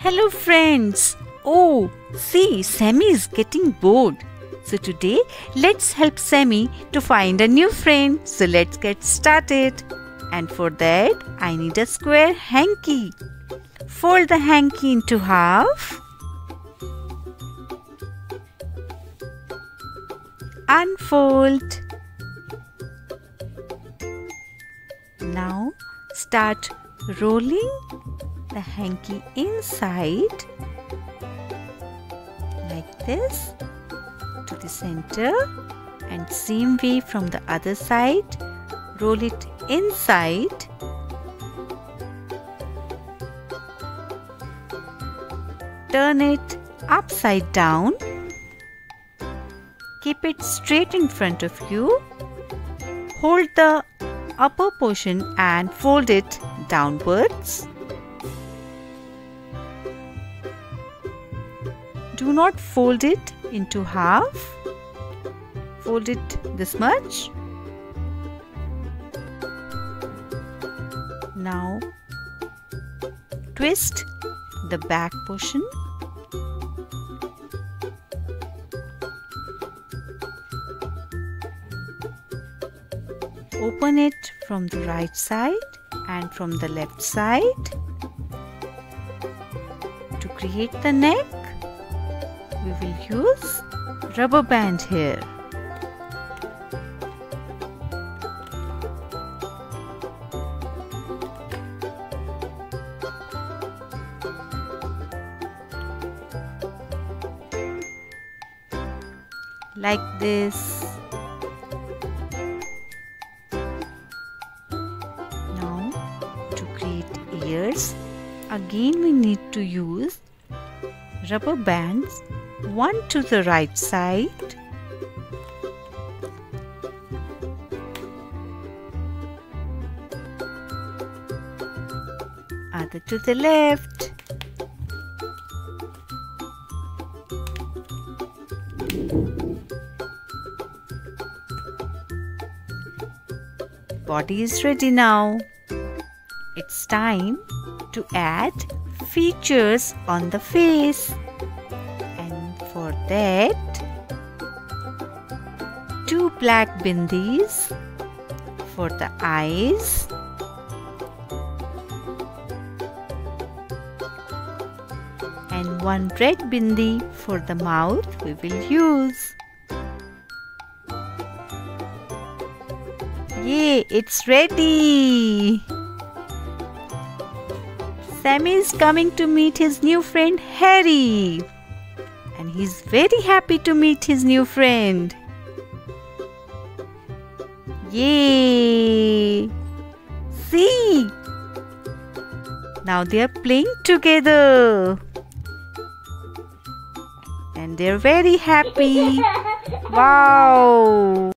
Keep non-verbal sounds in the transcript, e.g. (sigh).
Hello, friends. Oh, see, Sammy is getting bored. So, today let's help Sammy to find a new friend. So, let's get started. And for that, I need a square hanky. Fold the hanky into half. Unfold. Now, start rolling the hanky inside like this to the center and same way from the other side roll it inside. Turn it upside down. Keep it straight in front of you. Hold the upper portion and fold it downwards do not fold it into half. Fold it this much. Now twist the back portion. Open it from the right side and from the left side to create the neck we will use rubber band here. Like this. Now to create ears, again we need to use rubber bands one to the right side. Other to the left. Body is ready now. It's time to add features on the face that two black bindis for the eyes. And one red bindi for the mouth we will use. Yay, it's ready! Sammy is coming to meet his new friend Harry and he's very happy to meet his new friend. Yay! See! Now they are playing together. And they're very happy. (laughs) Wow!